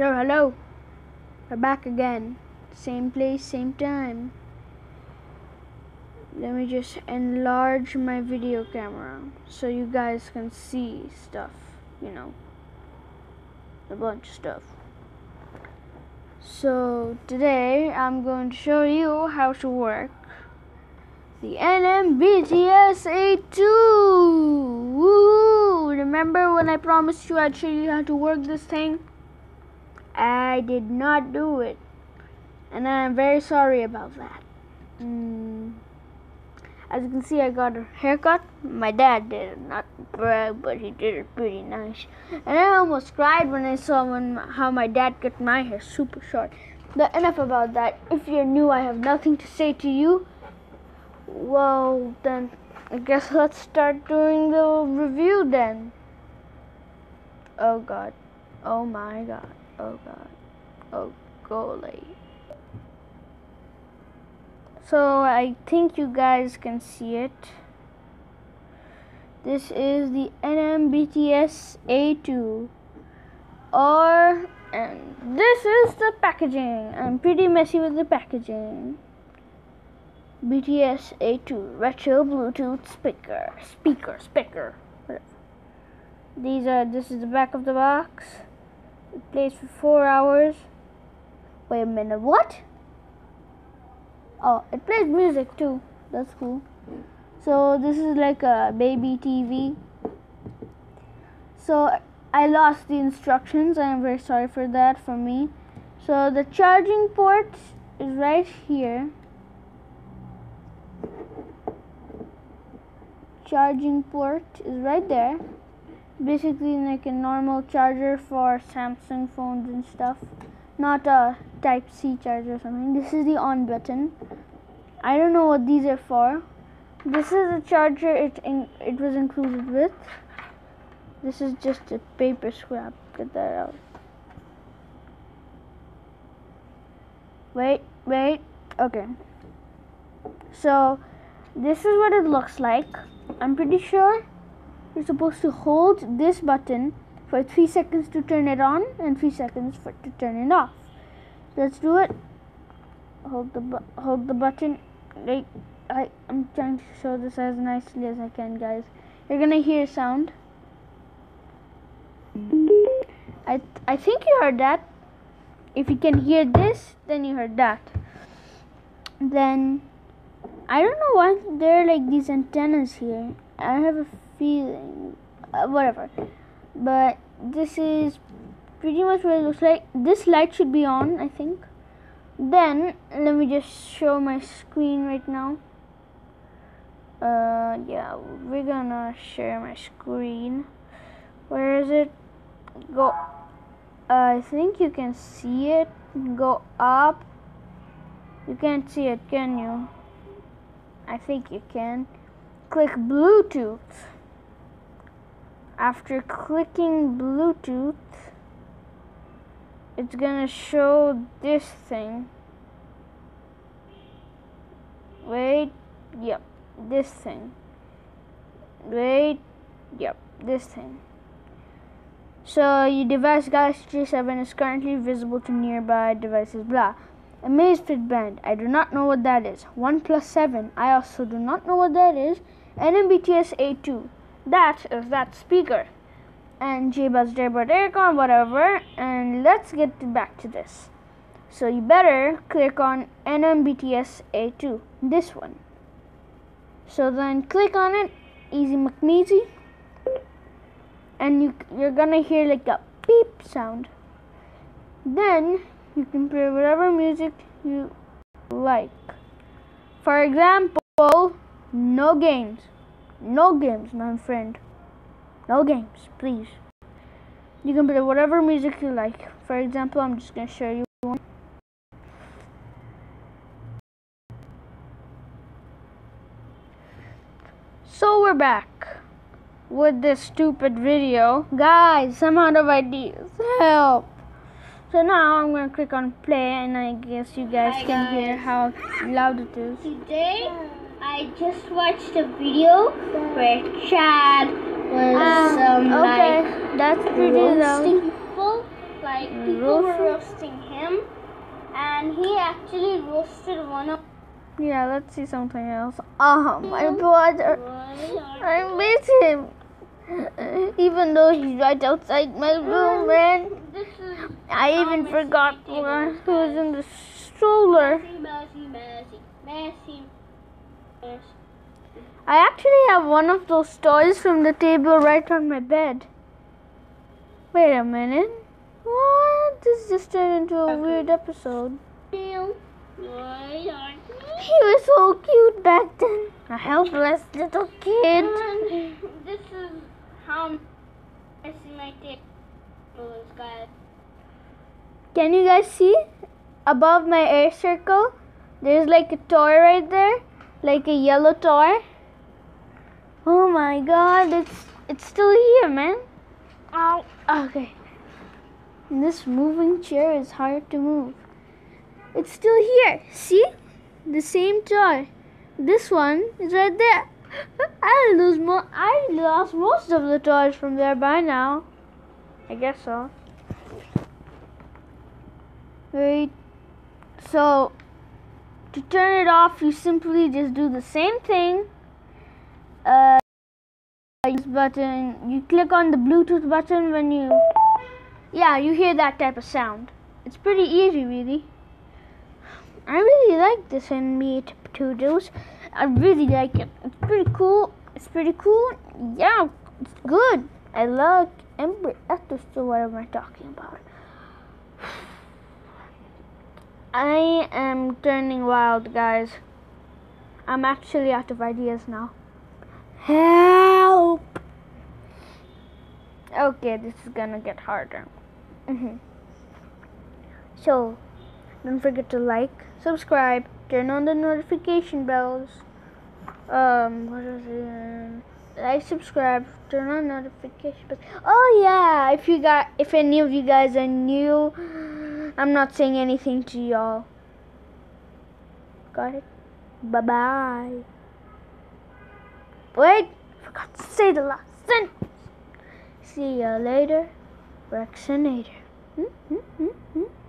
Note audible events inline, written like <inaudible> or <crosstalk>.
So hello, we're back again. Same place, same time. Let me just enlarge my video camera so you guys can see stuff, you know, a bunch of stuff. So today I'm going to show you how to work the NMBTS A2. Woo! Remember when I promised you I'd show you how to work this thing? I did not do it. And I'm very sorry about that. Mm. As you can see, I got a haircut. My dad did it, not brag, but he did it pretty nice. And I almost cried when I saw when, how my dad cut my hair super short. But enough about that. If you're new, I have nothing to say to you. Well, then, I guess let's start doing the review then. Oh god. Oh my god. Oh god. Oh golly. So I think you guys can see it. This is the NMBTS A2 or and this is the packaging. I'm pretty messy with the packaging. BTS A2 retro Bluetooth speaker, speaker, speaker. These are. This is the back of the box. It plays for four hours. Wait a minute. What? Oh, it plays music too. That's cool. So this is like a baby TV. So I lost the instructions. I am very sorry for that for me. So the charging port is right here. Charging port is right there. Basically like a normal charger for Samsung phones and stuff. Not a type C charger or something. This is the on button. I don't know what these are for. This is the charger it in, it was included with. This is just a paper scrap. Get that out. Wait, wait. Okay. So, this is what it looks like. I'm pretty sure you're supposed to hold this button for 3 seconds to turn it on and 3 seconds for to turn it off. Let's do it. Hold the hold the button. Like I I'm trying to show this as nicely as I can, guys. You're going to hear sound. I I think you heard that. If you can hear this, then you heard that. Then I don't know why there are like these antennas here. I have a feeling, uh, whatever. But this is pretty much what it looks like. This light should be on, I think. Then let me just show my screen right now. Uh, yeah, we're gonna share my screen. Where is it? Go. I think you can see it. Go up. You can't see it, can you? I think you can. Click Bluetooth. After clicking Bluetooth, it's gonna show this thing. Wait, yep, this thing. Wait, yep, this thing. So your device Galaxy J7 is currently visible to nearby devices, blah. Amazfit band, I do not know what that is. OnePlus 7, I also do not know what that is. NMBTS A2, that is that speaker. And JBuzz Debut Aircon, whatever. And let's get back to this. So you better click on NMBTS A2, this one. So then click on it, easy McMeasy. And you, you're gonna hear like a beep sound. Then you can play whatever music you like. For example, no games. No games, my friend. No games, please. You can play whatever music you like. For example, I'm just going to show you one. So we're back with this stupid video. Guys, some out of ideas. Help. So now I'm gonna click on play and I guess you guys Hi, can hear how loud it is. Today, I just watched a video where Chad was um, um okay, like that's pretty loud. roasting people, like mm, people people were roasting him, and he actually roasted one of. Yeah, let's see something else. Oh my brother. I miss him. Even though he's right outside my um, room, man. I even forgot who was in the stroller. I actually have one of those toys from the table right on my bed. Wait a minute. What? This just turned into a weird episode. Messi. Why aren't He was so cute back then. A helpless little kid. And this is how Messi my table oh, is, guys. Can you guys see? Above my air circle, there's like a toy right there. Like a yellow toy. Oh my god, it's it's still here, man. Ow. Okay. This moving chair is hard to move. It's still here. See? The same toy. This one is right there. <gasps> I lose mo- I lost most of the toys from there by now. I guess so. Wait. So to turn it off, you simply just do the same thing. Uh, button. You click on the Bluetooth button when you. Yeah, you hear that type of sound. It's pretty easy, really. I really like this NBA Potatoes. I really like it. It's pretty cool. It's pretty cool. Yeah, it's good. I like Ember. That's so what am talking about? I am turning wild, guys. I'm actually out of ideas now. Help! Okay, this is gonna get harder. hmm So, don't forget to like, subscribe, turn on the notification bells. Um, what is it? Like, subscribe, turn on notification bells. Oh yeah, if you got, if any of you guys are new, I'm not saying anything to y'all. Got it? Bye bye. Wait, forgot to say the last sentence. See ya later, Rexinator. Hmm, hmm, hmm, hmm.